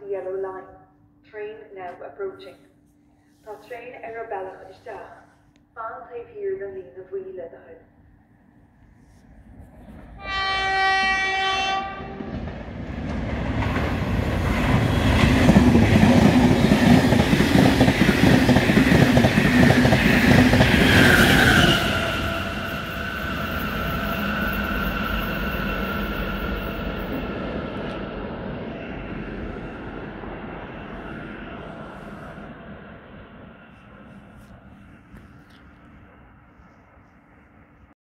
the yellow line. Train now approaching. Tá train ar a bailach isteach. Fan taobh hir na lína bhuiile de house.